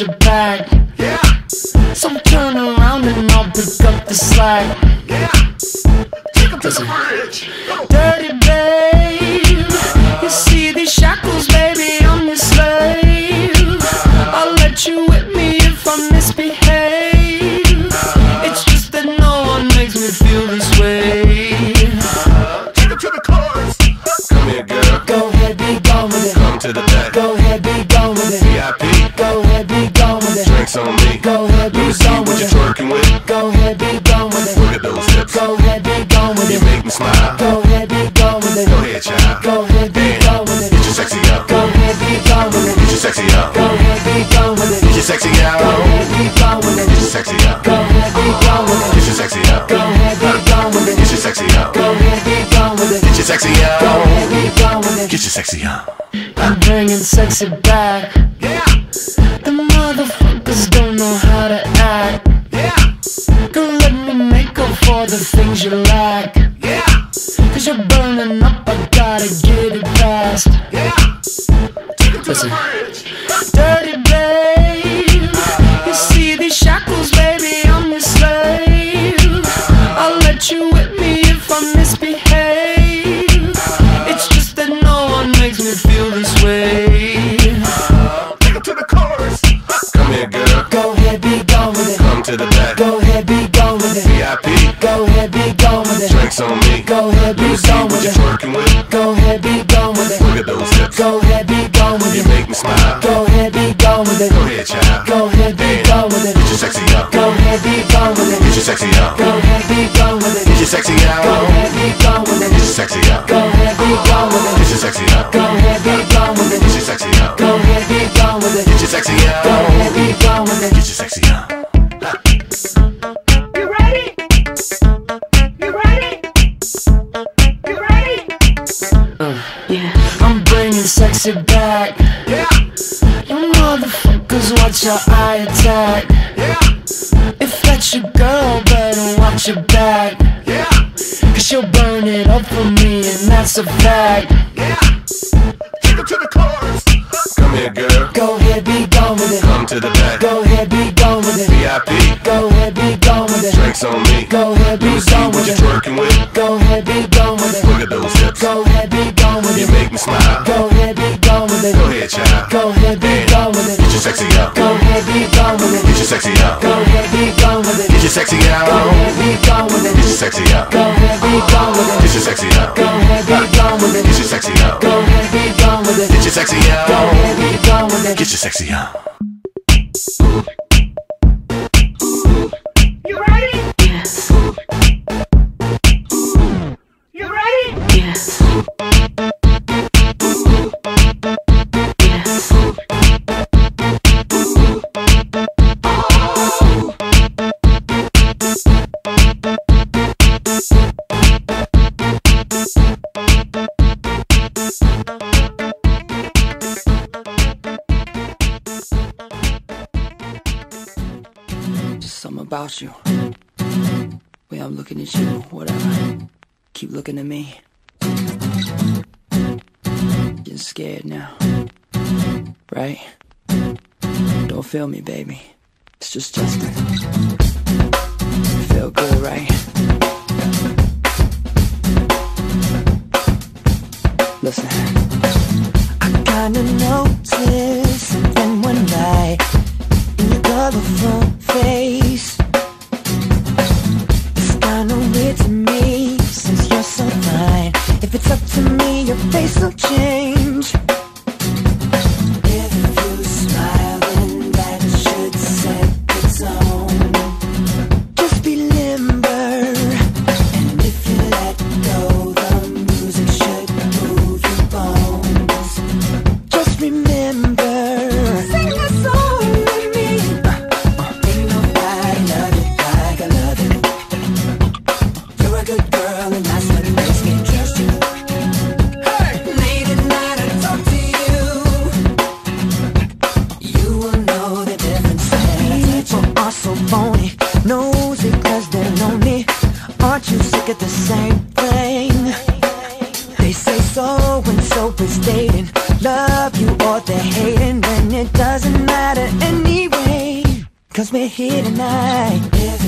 your back. Yeah. So turn around and I'll pick up the slack. Yeah. Take to the bridge. Dirty sexy up. Go ahead, be gone with it. Get your sexy Go ahead, be gone with it. Get your sexy up. I'm bringing sexy back. Yeah. Go ahead, be gone with You it. make me smile. Go ahead, be gone with it. Go ahead, child. Go ahead, be gone with it. Get your sexy up. Go ahead, be gone with it. Get your sexy up. Go ahead, be gone with it. Get your sexy Go ahead, be gone with it. Get your sexy up. Go ahead, be gone with it. Get your sexy up. Go ahead, be gone with it. Get your sexy up. Go ahead, be gone with Get it. your sexy Go ahead, be gone with Get your sexy up. Sexy back. Yeah. You motherfuckers, watch your eye attack. Yeah. If that's your girl, better watch your back. Yeah. Cause she'll burn it up for me, and that's a fact. Yeah. Take him to the chorus. Come here, girl. Go ahead, be gone with it. Come to the back. Go ahead, be gone with it. VIP. Go ahead, be gone with it. Drinks on me. Go ahead, be gone what with it. twerking with. Go ahead, be gone with it. Look at those hips. Go ahead, be ahead, be gone with Go it. ahead, child. Go ahead, be gone with Get your sexy up. Go ahead, be gone with Get your sexy up. Go ahead, be gone with Get your sexy Go out. ahead, be gone with it. Get your sexy up. Go ahead, be gone with Get your sexy up. Go ahead, be gone with Get your sexy up. Go ahead, be gone with Get it. your sexy Go ahead, be gone with Get your sexy up. About you. Way I'm looking at you, whatever. Keep looking at me. Getting scared now. Right? Don't feel me, baby. It's just Justin. Feel good, right? Listen. I kinda noticed look at the same thing. They say so and so is dating. Love you or they're hating When it doesn't matter anyway. Cause we're here tonight.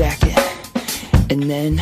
Jacket, and then